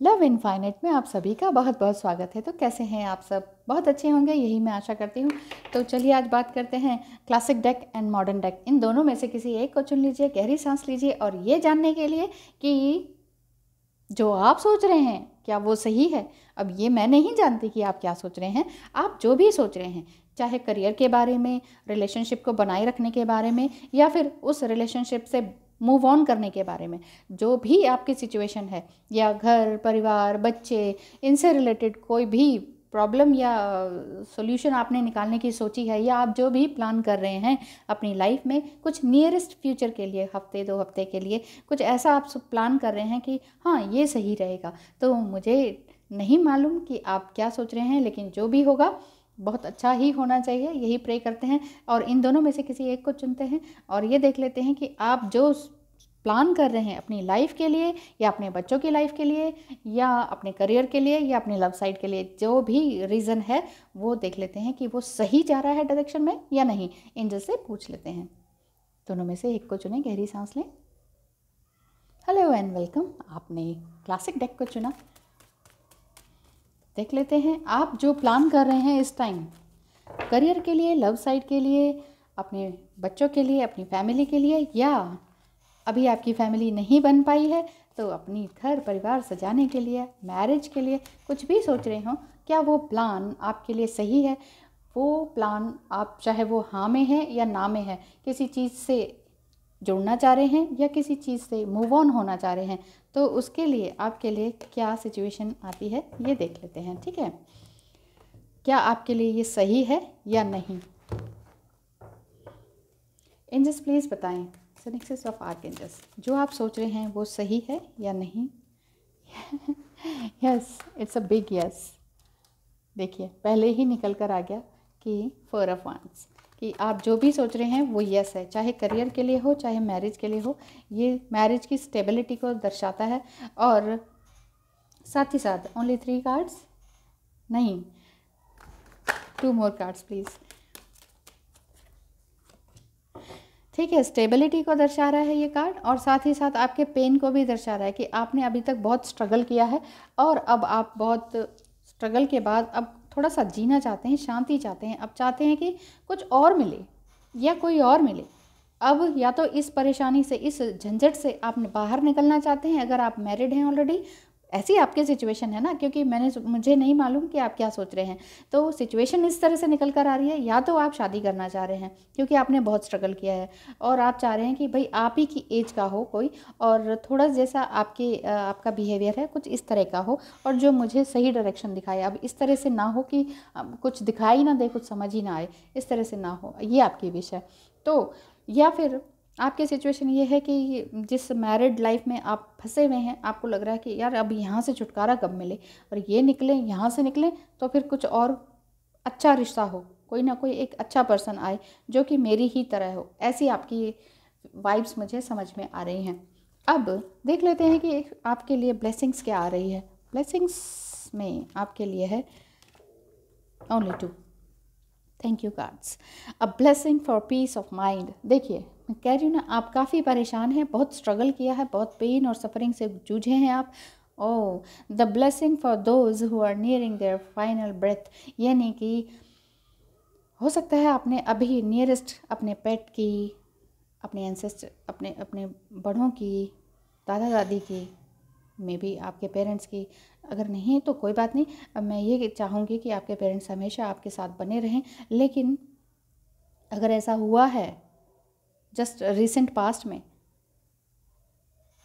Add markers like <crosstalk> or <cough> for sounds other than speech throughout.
Love infinite में आप सभी का बहुत बहुत स्वागत है। तो कैसे हैं आप सब? बहुत अच्छे होंगे, यही मैं आशा करती हूँ। तो चलिए आज बात करते हैं classic deck and modern deck. इन दोनों में से किसी एक को चुन लीजिए, गहरी सांस लीजिए और ये जानने के लिए कि जो आप सोच रहे हैं, क्या वो सही है? अब ये मैं नहीं जानती कि आप क्या सोच रहे हैं। आप जो भी सोच रहे हैं, चाहे करियर के बारे में, रिलेशनशिप को बनाए रखने के बारे में, या फिर उस रिलेशनशिप से मूव ऑन करने के बारे में। जो भी आपकी सिचुएशन है, या घर, परिवार, बच्चे, इनसे रिलेटेड कोई भी प्रॉब्लम या सॉल्यूशन आपने निकालने की सोची है, या आप जो भी प्लान कर रहे हैं अपनी लाइफ में, कुछ नियरेस्ट फ्यूचर के लिए, हफ़्ते, दो हफ़्ते के लिए, कुछ ऐसा आप प्लान कर रहे हैं कि हाँ ये सही रहेगा। तो मुझे नहीं मालूम कि आप क्या सोच रहे हैं, लेकिन जो भी होगा बहुत अच्छा ही होना चाहिए, यही प्रे करते हैं और इन दोनों में से किसी एक को चुनते हैं और ये देख लेते हैं कि आप जो प्लान कर रहे हैं अपनी लाइफ के लिए या अपने बच्चों की लाइफ के लिए या अपने करियर के लिए या अपने लव साइड के लिए, जो भी रीज़न है, वो देख लेते हैं कि वो सही जा रहा है डायरेक्शन में या नहीं। इन से पूछ लेते हैं। दोनों में से एक को चुने, गहरी सांस लें। हेलो एंड वेलकम आपने क्लासिक डेक को चुना। देख लेते हैं। आप जो प्लान कर रहे हैं इस टाइम करियर के लिए लव साइड के लिए, अपने बच्चों के लिए, अपनी फैमिली के लिए, या अभी आपकी फैमिली नहीं बन पाई है तो अपनी घर परिवार सजाने के लिए मैरिज के लिए कुछ भी सोच रहे हो, क्या वो प्लान आपके लिए सही है? वो प्लान आप चाहे वो हाँ में है या ना में है, किसी चीज़ से जुड़ना चाह रहे हैं या किसी चीज़ से मूव ऑन होना चाह रहे हैं तो उसके लिए आपके लिए क्या सिचुएशन आती है, ये देख लेते हैं, ठीक है? क्या आपके लिए ये सही है या नहीं? एंजल्स प्लीज़ बताएँ। सिनिक्सिस ऑफ़ आर्केंजस जो आप सोच रहे हैं वो सही है या नहीं? Yes it's a big yes देखिए, पहले ही निकल कर आ गया कि फोर ऑफ़ वंस कि आप जो भी सोच रहे हैं वो यस है। चाहे करियर के लिए हो, चाहे मैरिज के लिए हो, ये मैरिज की स्टेबिलिटी को दर्शाता है। और साथ ही साथ ओनली थ्री कार्ड्स नहीं। टू मोर कार्ड्स प्लीज़ ठीक है स्टेबिलिटी को दर्शा रहा है ये कार्ड और साथ ही साथ आपके पेन को भी दर्शा रहा है कि आपने अभी तक बहुत स्ट्रगल किया है और अब आप बहुत स्ट्रगल के बाद, अब थोड़ा सा जीना चाहते हैं, शांति चाहते हैं, अब चाहते हैं कि कुछ और मिले या कोई और मिले। अब या तो इस परेशानी से, इस झंझट से आप बाहर निकलना चाहते हैं, अगर आप मैरिड हैं ऑलरेडी ऐसी आपकी सिचुएशन है ना, क्योंकि मैंने मुझे नहीं मालूम कि आप क्या सोच रहे हैं। तो सिचुएशन इस तरह से निकल कर आ रही है, या तो आप शादी करना चाह रहे हैं, क्योंकि आपने बहुत स्ट्रगल किया है, और आप चाह रहे हैं कि भाई आप ही की एज का हो कोई, और थोड़ा जैसा आपके आपका बिहेवियर है, कुछ इस तरह का हो, और जो मुझे सही डायरेक्शन दिखाए। अब इस तरह से ना हो कि कुछ दिखाई ना दे, कुछ समझ ही ना आए, इस तरह से ना हो, ये आपकी विश है। तो या फिर आपकी सिचुएशन ये है कि जिस मैरिड लाइफ में आप फंसे हुए हैं, आपको लग रहा है कि यार अब यहाँ से छुटकारा कब मिले? और ये निकले, यहाँ से निकले तो फिर कुछ और अच्छा रिश्ता हो। कोई ना कोई एक अच्छा पर्सन आए जो कि मेरी ही तरह हो। ऐसी आपकी वाइब्स मुझे समझ में आ रही हैं। अब देख लेते हैं कि आपके लिए ब्लेसिंग्स क्या आ रही है। ब्लेसिंग्स में आपके लिए है only two thank you cards a blessing for peace of mind देखिए, मैं कह रही हूँ ना, आप काफ़ी परेशान हैं, बहुत स्ट्रगल किया है, बहुत पेन और सफरिंग से जूझे हैं आप। ओ the blessing for those who are nearing their final breath यानी कि, हो सकता है आपने अभी नियरेस्ट अपने पेट की, अपने एंसेस्टर अपने अपने बड़ों की दादा दादी की मे बी आपके पेरेंट्स की अगर नहीं तो कोई बात नहीं। मैं ये चाहूँगी कि आपके पेरेंट्स हमेशा आपके साथ बने रहें, लेकिन अगर ऐसा हुआ है, जस्ट रिसेंट पास्ट में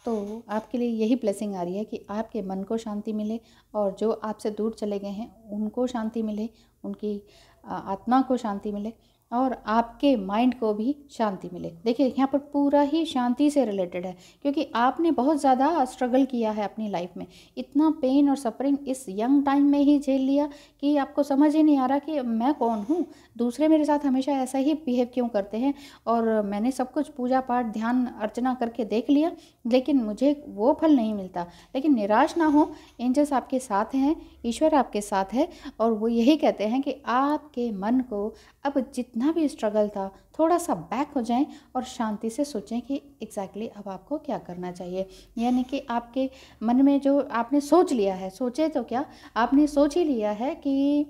तो आपके लिए यही ब्लेसिंग आ रही है कि आपके मन को शांति मिले और जो आपसे दूर चले गए हैं, उनको शांति मिले, उनकी आत्मा को शांति मिले। और आपके माइंड को भी शांति मिले। देखिए, यहाँ पर पूरा ही शांति से रिलेटेड है, क्योंकि आपने बहुत ज़्यादा स्ट्रगल किया है अपनी लाइफ में। इतना पेन और सफरिंग इस यंग टाइम में ही झेल लिया कि आपको समझ ही नहीं आ रहा कि मैं कौन हूँ? दूसरे मेरे साथ हमेशा ऐसा ही बिहेव क्यों करते हैं? और मैंने सब कुछ पूजा पाठ, ध्यान अर्चना करके देख लिया, लेकिन मुझे वो फल नहीं मिलता। लेकिन निराश ना हो एंजल्स आपके साथ हैं, ईश्वर आपके साथ है, और वो यही कहते हैं कि आपके मन को अब जितना जितना भी स्ट्रगल था थोड़ा सा बैक हो जाएँ और शांति से सोचें कि एग्जैक्टली exactly अब आपको क्या करना चाहिए। यानी कि आपके मन में जो आपने सोच लिया है, सोचे तो क्या? आपने सोच ही लिया है कि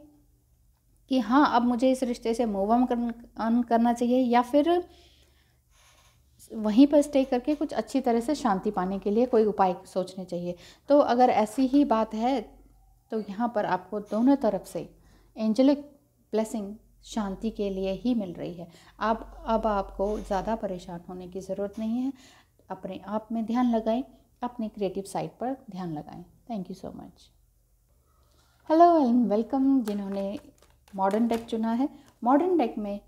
कि हाँ अब मुझे इस रिश्ते से मूव ऑन करना चाहिए या फिर वहीं पर स्टे करके कुछ अच्छी तरह से शांति पाने के लिए कोई उपाय सोचने चाहिए। तो अगर ऐसी ही बात है तो यहाँ पर आपको दोनों तरफ़ से एंजलिक ब्लेसिंग शांति के लिए ही मिल रही है। आप, अब आपको ज़्यादा परेशान होने की ज़रूरत नहीं है। अपने आप में ध्यान लगाएँ, अपने क्रिएटिव साइड पर ध्यान लगाएँ। Thank you so much hello and welcome जिन्होंने मॉडर्न डेक चुना है। मॉडर्न डेक में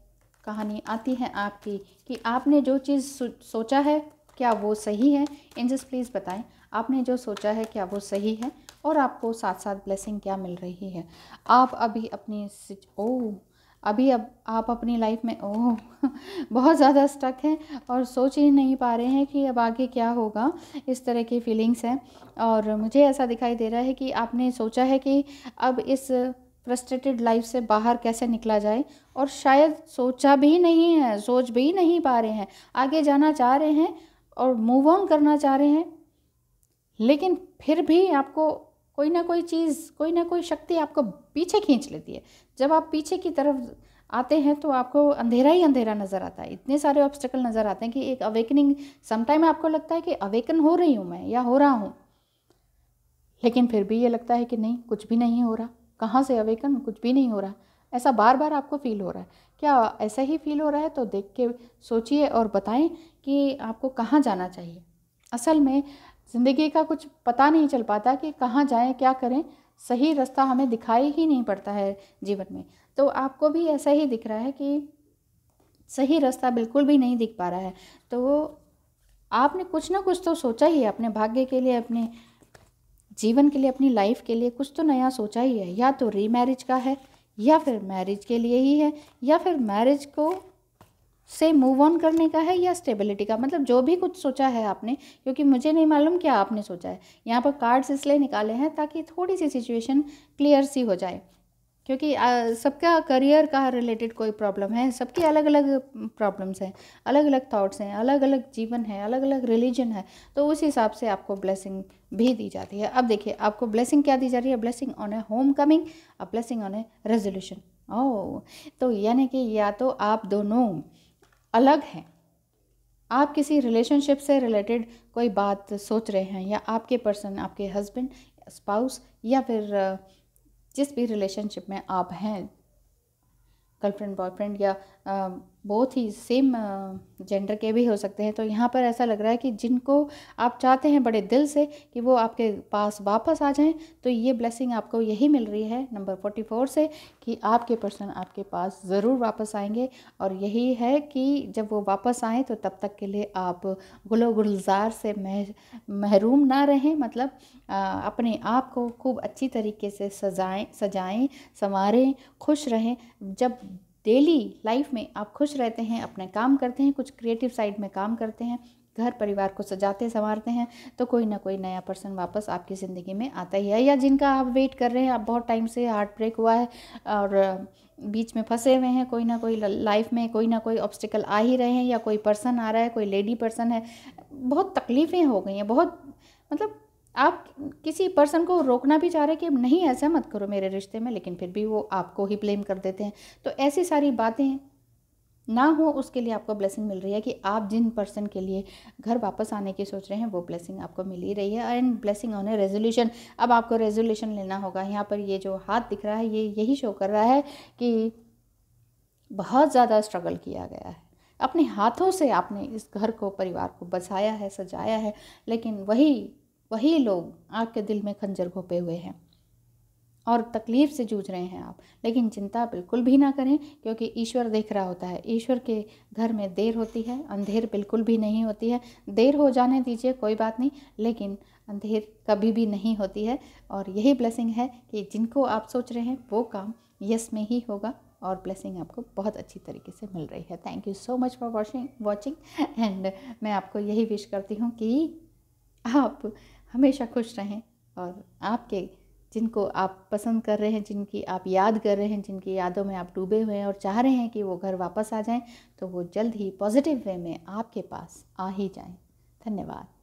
कहानी आती है आपकी कि आपने जो चीज़ सोचा है, क्या वो सही है? एंजल्स प्लीज़ बताएँ। आपने जो सोचा है, क्या वो सही है? और आपको साथ साथ ब्लेसिंग क्या मिल रही है? आप अभी अपनी ओ अभी अब आप अपनी लाइफ में, ओह, <laughs> बहुत ज़्यादा स्टक हैं और सोच ही नहीं पा रहे हैं कि अब आगे क्या होगा। इस तरह की फीलिंग्स हैं और मुझे ऐसा दिखाई दे रहा है कि आपने सोचा है कि अब इस फ्रस्ट्रेटेड लाइफ से बाहर कैसे निकला जाए और शायद सोचा भी नहीं है, सोच भी नहीं पा रहे हैं। आगे जाना चाह रहे हैं और मूव ऑन करना चाह रहे हैं, लेकिन फिर भी आपको कोई ना कोई चीज़, कोई ना कोई शक्ति आपको पीछे खींच लेती है। जब आप पीछे की तरफ़ आते हैं तो आपको अंधेरा ही अंधेरा नज़र आता है। इतने सारे ऑब्स्टिकल नज़र आते हैं कि एक अवेकनिंग समटाइम आपको लगता है कि अवेकन हो रही हूँ मैं या हो रहा हूँ। लेकिन फिर भी ये लगता है कि नहीं, कुछ भी नहीं हो रहा। कहाँ से अवेकन कुछ भी नहीं हो रहा। ऐसा बार बार आपको फील हो रहा है। क्या ऐसा ही फील हो रहा है? तो देख के सोचिए और बताएँ कि आपको कहाँ जाना चाहिए। असल में ज़िंदगी का कुछ पता नहीं चल पाता कि कहाँ जाएँ, क्या करें, सही रास्ता हमें दिखाई ही नहीं पड़ता है जीवन में। तो आपको भी ऐसा ही दिख रहा है कि सही रास्ता बिल्कुल भी नहीं दिख पा रहा है। तो आपने कुछ ना कुछ तो सोचा ही है, अपने भाग्य के लिए, अपने जीवन के लिए, अपनी लाइफ के लिए कुछ तो नया सोचा ही है। या तो रीमैरिज का है, या फिर मैरिज के लिए ही है, या फिर मैरिज को से मूव ऑन करने का है या स्टेबिलिटी का? मतलब जो भी कुछ सोचा है आपने, क्योंकि मुझे नहीं मालूम क्या आपने सोचा है। यहाँ पर कार्ड्स इसलिए निकाले हैं ताकि थोड़ी सी सिचुएशन क्लियर सी हो जाए। क्योंकि सबका करियर का रिलेटेड कोई प्रॉब्लम है, सबकी अलग अलग प्रॉब्लम्स हैं अलग अलग थॉट्स हैं अलग अलग जीवन है अलग अलग रिलीजन है तो उस हिसाब से आपको ब्लेसिंग भी दी जाती है। अब देखिए, आपको ब्लेसिंग क्या दी जा रही है? Blessing on a homecoming a blessing on a resolution oh तो यानी कि या तो आप दोनों अलग हैं। आप किसी रिलेशनशिप से रिलेटेड कोई बात सोच रहे हैं या आपके पर्सन आपके हस्बैंड स्पाउस या फिर, जिस भी रिलेशनशिप में आप हैं गर्लफ्रेंड बॉयफ्रेंड या बहुत ही सेम जेंडर के भी हो सकते हैं। तो यहाँ पर ऐसा लग रहा है कि जिनको आप चाहते हैं बड़े दिल से कि वो आपके पास वापस आ जाएँ तो ये ब्लेसिंग आपको यही मिल रही है नंबर फोर्टी फोर से कि आपके पर्सन आपके पास ज़रूर वापस आएँगे और यही है कि जब वो वापस आएँ तो तब तक के लिए आप गुलो गुलजार से मह महरूम ना रहें मतलब आ, अपने आप को खूब अच्छी तरीके से सजाएँ सजाएँ संवारें खुश रहें। जब डेली लाइफ में आप खुश रहते हैं, अपने काम करते हैं, कुछ क्रिएटिव साइड में काम करते हैं, घर परिवार को सजाते, संवारते हैं तो कोई ना कोई नया पर्सन वापस आपकी ज़िंदगी में आता ही है या जिनका आप वेट कर रहे हैं, आप बहुत टाइम से हार्ट ब्रेक हुआ है और बीच में फंसे हुए हैं, कोई ना कोई लाइफ में कोई ना कोई ऑब्स्टिकल आ ही रहे हैं या कोई पर्सन आ रहा है, कोई लेडी पर्सन है, बहुत तकलीफ़ें हो गई हैं, बहुत मतलब आप किसी पर्सन को रोकना भी चाह रहे कि नहीं, ऐसा मत करो मेरे रिश्ते में, लेकिन फिर भी वो आपको ही ब्लेम कर देते हैं। तो ऐसी सारी बातें ना हो, उसके लिए आपको ब्लेसिंग मिल रही है कि आप जिन पर्सन के लिए घर वापस आने की सोच रहे हैं, वो ब्लेसिंग आपको मिल ही रही है। And blessing on a resolution अब आपको रेजोल्यूशन लेना होगा। यहाँ पर ये जो हाथ दिख रहा है, ये यही शो कर रहा है कि बहुत ज़्यादा स्ट्रगल किया गया है। अपने हाथों से आपने इस घर को, परिवार को बसाया है, सजाया है, लेकिन वही वही लोग आपके दिल में खंजर घोपे हुए हैं। और तकलीफ़ से जूझ रहे हैं आप। लेकिन चिंता बिल्कुल भी ना करें, क्योंकि ईश्वर देख रहा होता है। ईश्वर के घर में देर होती है, अंधेर बिल्कुल भी नहीं होती है। देर हो जाने दीजिए, कोई बात नहीं, लेकिन अंधेर कभी भी नहीं होती है। और यही ब्लेसिंग है कि जिनको आप सोच रहे हैं, वो काम यस में ही होगा। और ब्लेसिंग आपको बहुत अच्छी तरीके से मिल रही है। Thank you so much for watching watching and मैं आपको यही विश करती हूँ कि आप हमेशा खुश रहें और आपके जिनको आप पसंद कर रहे हैं, जिनकी आप याद कर रहे हैं, जिनकी यादों में आप डूबे हुए हैं और चाह रहे हैं कि वो घर वापस आ जाएँ तो वो जल्द ही पॉजिटिव वे में आपके पास आ ही जाएँ। धन्यवाद।